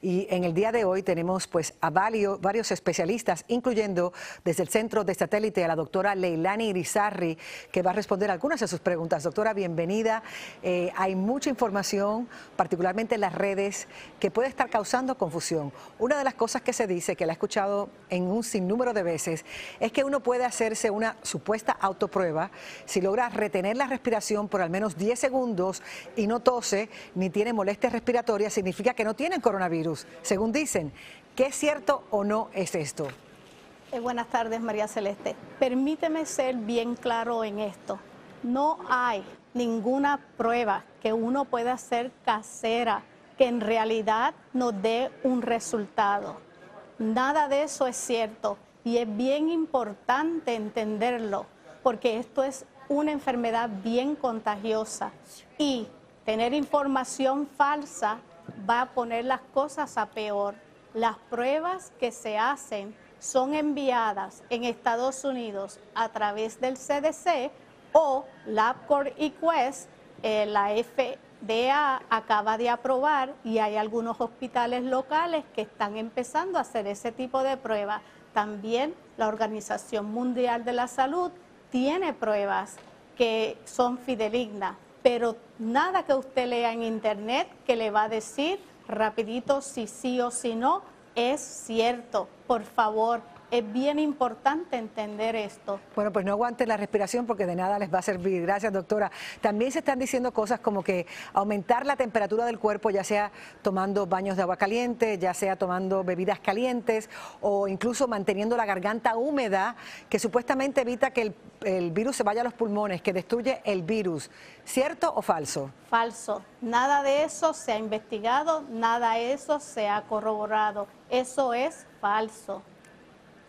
Y en el día de hoy tenemos pues a varios, especialistas, incluyendo desde el Centro de Satélite a la doctora Leilani Irizarri, que va a responder algunas de sus preguntas. Doctora, bienvenida. Eh, hay mucha información, particularmente en las redes, que puede estar causando confusión. Una de las cosas que se dice, que la he escuchado en un sinnúmero de veces, es que uno puede hacerse una supuesta autoprueba si logra retener la respiración por al menos 10 segundos y no tose ni tiene molestias respiratorias, significa que no tienen coronavirus según dicen. ¿Qué es cierto o no es esto? Eh, buenas tardes, María Celeste. Permíteme ser bien claro en esto. No hay ninguna prueba que uno pueda hacer casera que en realidad nos dé un resultado. Nada de eso es cierto y es bien importante entenderlo porque esto es una enfermedad bien contagiosa y tener información falsa va a poner las cosas a peor. Las pruebas que se hacen son enviadas en Estados Unidos a través del CDC o LabCorp y Quest, eh, la FDA acaba de aprobar y hay algunos hospitales locales que están empezando a hacer ese tipo de pruebas. También la Organización Mundial de la Salud tiene pruebas que son fidelignas pero nada que usted lea en internet que le va a decir rapidito si sí o si no es cierto. Por favor, es bien importante entender esto. Bueno, pues no aguanten la respiración porque de nada les va a servir. Gracias, doctora. También se están diciendo cosas como que aumentar la temperatura del cuerpo, ya sea tomando baños de agua caliente, ya sea tomando bebidas calientes o incluso manteniendo la garganta húmeda, que supuestamente evita que el, el virus se vaya a los pulmones, que destruye el virus. ¿Cierto o falso? Falso. Nada de eso se ha investigado, nada de eso se ha corroborado. Eso es falso.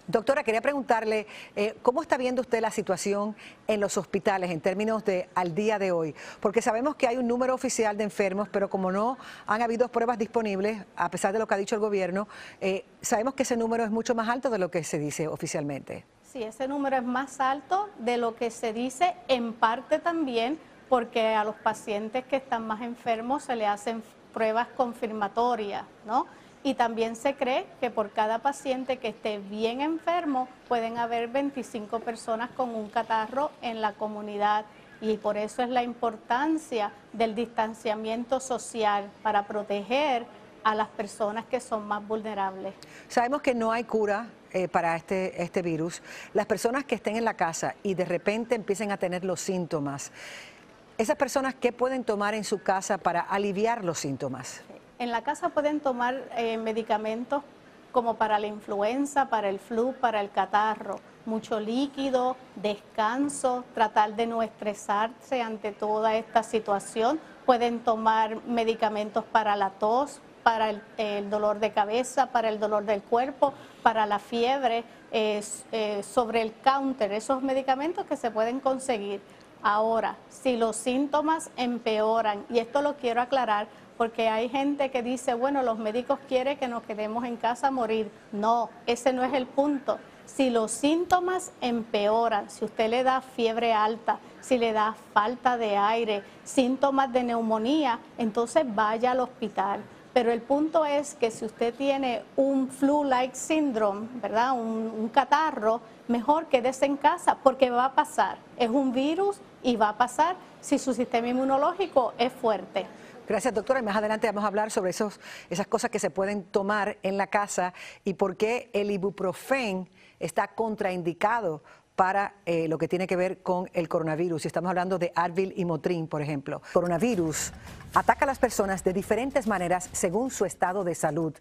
Doctora, quería preguntarle, eh, ¿cómo está viendo usted la situación en los hospitales en términos de al día de hoy? Porque sabemos que hay un número oficial de enfermos, pero como no han habido pruebas disponibles, a pesar de lo que ha dicho el gobierno, eh, sabemos que ese número es mucho más alto de lo que se dice oficialmente. Sí, ese número es más alto de lo que se dice, en parte también porque a los pacientes que están más enfermos se le hacen pruebas confirmatorias, ¿no? Y también se cree que por cada paciente que esté bien enfermo pueden haber 25 personas con un catarro en la comunidad. Y por eso es la importancia del distanciamiento social para proteger a las personas que son más vulnerables. Sabemos que no hay cura eh, para este, este virus. Las personas que estén en la casa y de repente empiecen a tener los síntomas, esas personas, ¿qué pueden tomar en su casa para aliviar los síntomas? En la casa pueden tomar eh, medicamentos como para la influenza, para el flu, para el catarro, mucho líquido, descanso, tratar de no estresarse ante toda esta situación. Pueden tomar medicamentos para la tos, para el, dolor de cabeza, para el dolor del cuerpo, para la fiebre, eh, sobre el counter, esos medicamentos que se pueden conseguir. Ahora, si los síntomas empeoran, y esto lo quiero aclarar porque hay gente que dice, bueno, los médicos quieren que nos quedemos en casa a morir. No, ese no es el punto. Si los síntomas empeoran, si usted le da fiebre alta, si le da falta de aire, síntomas de neumonía, entonces vaya al hospital. Pero el punto es que si usted tiene un flu-like syndrome, ¿verdad? Un, catarro, mejor quédese en casa porque va a pasar. Es un virus y va a pasar si su sistema inmunológico es fuerte. Gracias, doctora. Más adelante vamos a hablar sobre esas cosas que se pueden tomar en la casa y por qué el ibuprofen está contraindicado para eh, lo que tiene que ver con el coronavirus. Y estamos hablando de Advil y Motrin, por ejemplo. Coronavirus ataca a las personas de diferentes maneras según su estado de salud.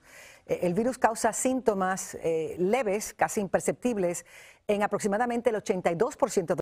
Eh, el virus causa síntomas eh, leves, casi imperceptibles, en aproximadamente el 82% de